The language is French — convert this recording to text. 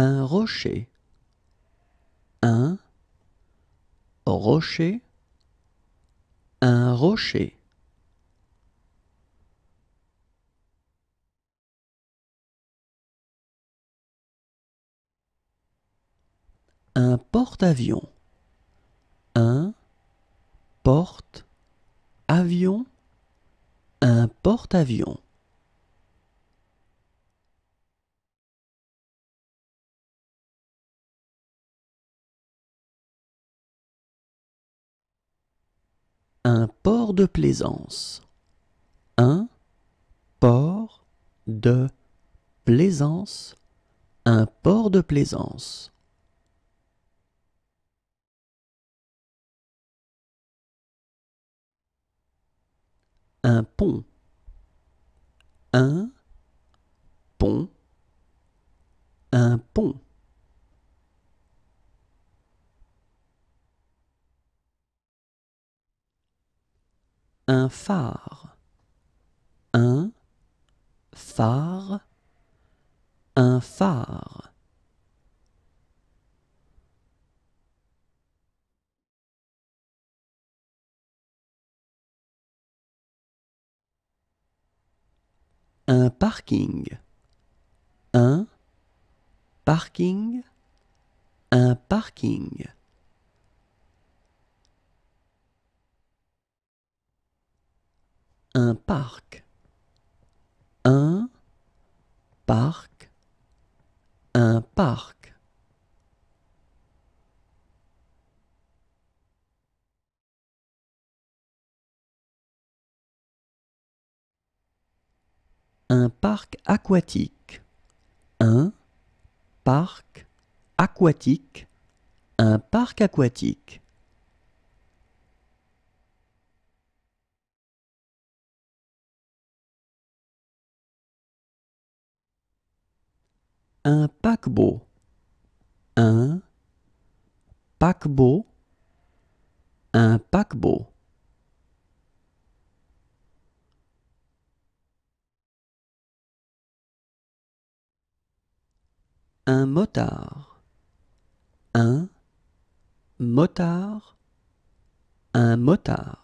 Un rocher. Un rocher. Un rocher. Un porte-avions. Un porte-avions. Un porte-avions. Un port de plaisance. Un port de plaisance. Un port de plaisance. Un pont. Un pont. Un pont. Un phare. Un phare. Un phare. Un parking. Un parking. Un parking. Un parc. Un parc. Un parc. Un parc aquatique. Un parc aquatique. Un parc aquatique. Un paquebot. Un paquebot. Un paquebot. Un motard. Un motard. Un motard.